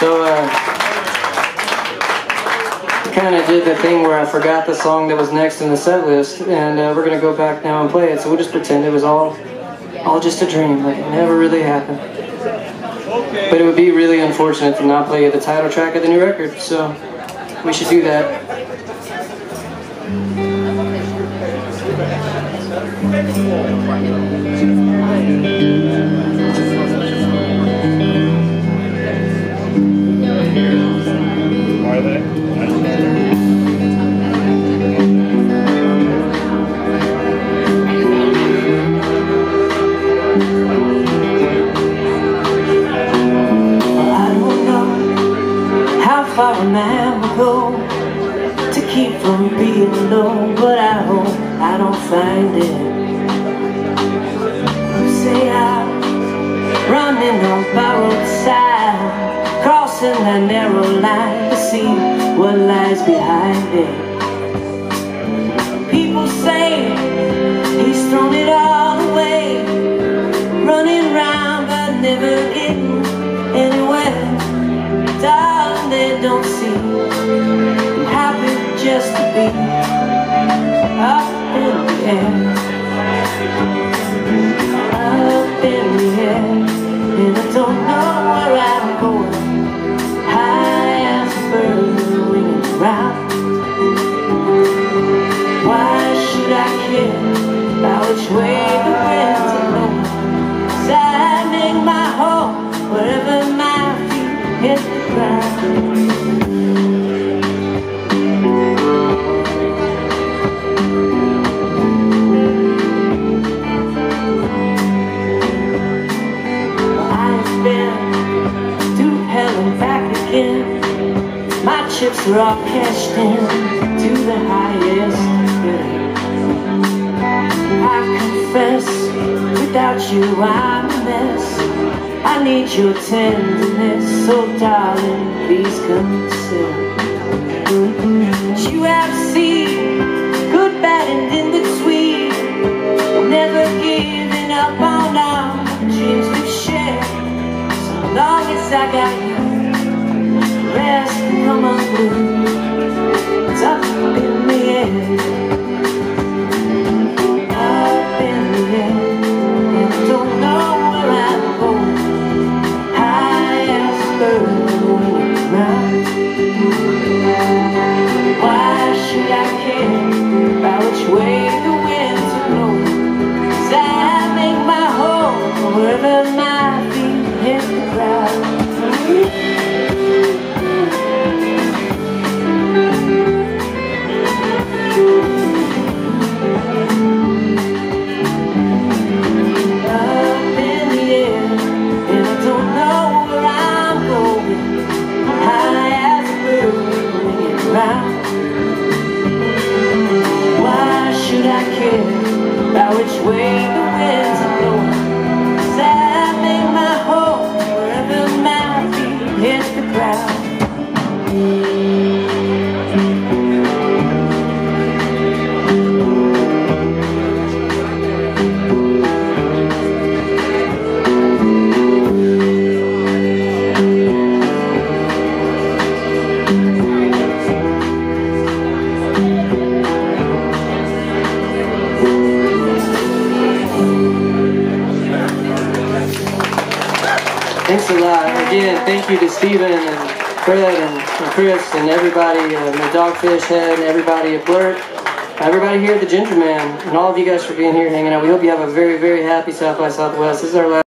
So, uh, kind of did the thing where I forgot the song that was next in the set list, and uh, we're gonna go back now and play it. So we'll just pretend it was all, all just a dream, like it never really happened. But it would be really unfortunate to not play the title track of the new record. So we should do that. Far a man will go to keep from being alone, but I hope I don't find it. You say I'm running on borrowed side, crossing that narrow line to see what lies behind it. People say he's thrown it all just to be up in the air. Up in the air, and I don't know where I'm going. High as a bird winging around. Why should I care about which way the winds are blowing? 'Cause I make my home wherever my feet hit the ground. My chips are all cashed in to the highest. I confess, without you I'm a mess. I need your tenderness, so darling, please consider. You have seen good, bad, and in between. Never giving up on our dreams we've shared. So long as I got you, come way the winds Thanks a lot. Again, thank you to Steven and Fred and, Chris and everybody, uh, the Dogfish Head everybody at Blurt, everybody here at the Ginger Man, and all of you guys for being here hanging out. We hope you have a very, very happy South by Southwest. This is our last.